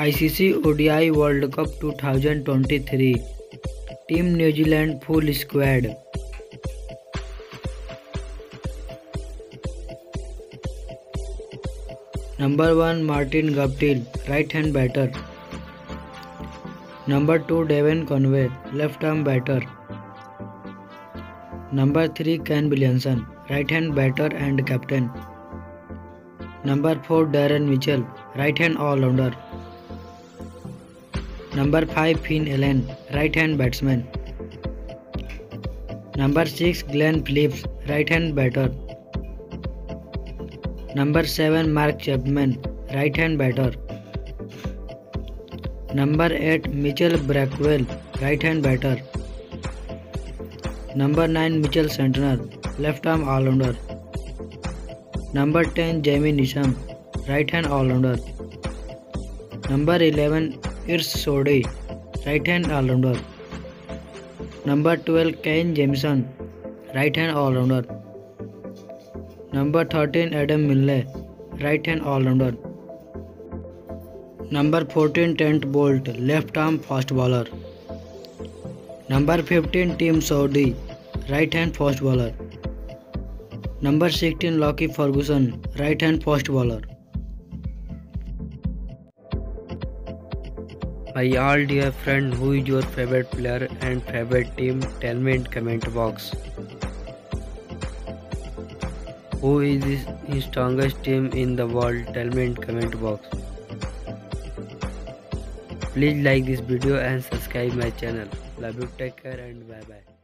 ICC ODI world cup 2023 team New Zealand full squad. Number one Martin Guptill right hand batter number two Devon Conway left arm batter number three Kane Williamson right hand batter and captain number four Darren Mitchell right hand allrounder number five Finn Allen right hand batsman number six Glenn Phillips right hand batter number seven Mark Chapman right hand batter number eight Mitchell Bracewell right hand batter number nine Mitchell Santner left arm allrounder number ten Jimmy Neesham right hand allrounder number eleven Ish Sodhi right hand allrounder number twelve Kane Jamieson right hand allrounder number thirteen Adam Milne right hand allrounder number fourteen Trent Boult left arm fast bowler number fifteen Tim Southee right hand fast bowler number sixteen Lockie Ferguson right hand fast bowler My all dear friend, who is your favorite player and favorite team? Tell me in comment box. Who is the strongest team in the world? Tell me in comment box. Please like this video and subscribe my channel. Love you, take care and bye bye.